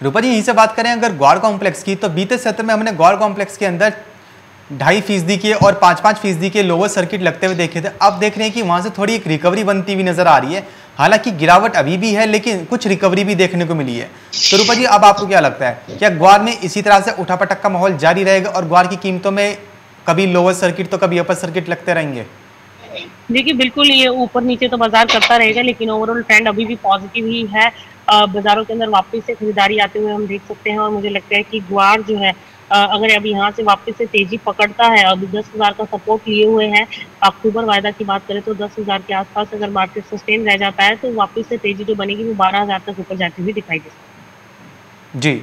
रूपा जी, यहीं से बात करें अगर गौर कॉम्प्लेक्स की तो बीते सत्र में हमने गौर कॉम्प्लेक्स के अंदर ढाई फ़ीसदी के और पाँच पाँच फ़ीसदी के लोअर सर्किट लगते हुए देखे थे। अब देख रहे हैं कि वहाँ से थोड़ी एक रिकवरी बनती हुई नज़र आ रही है। हालाँकि गिरावट अभी भी है, लेकिन कुछ रिकवरी भी देखने को मिली है। तो रूपा जी, अब आपको क्या लगता है? क्या ग्वार में इसी तरह से उठापटक का माहौल जारी रहेगा और ग्वार की कीमतों में कभी लोअर सर्किट तो कभी अपर सर्किट लगते रहेंगे? देखिए, बिल्कुल ये ऊपर नीचे तो बाज़ार करता रहेगा, लेकिन ओवरऑल ट्रेंड अभी भी पॉजिटिव ही है। बाजारों के अंदर वापस से खरीदारी आते हुए हम देख सकते हैं और मुझे लगता है कि ग्वार जो है अगर अब यहाँ से वापस से तेज़ी पकड़ता है, अभी दस हज़ार का सपोर्ट लिए हुए हैं, अक्टूबर वायदा की बात करें तो दस हज़ार के आसपास अगर मार्केट सस्टेन रह जाता है तो वापस से तेज़ी जो बनेगी वो बारह हज़ार तक ऊपर जाती हुई दिखाई दे जी।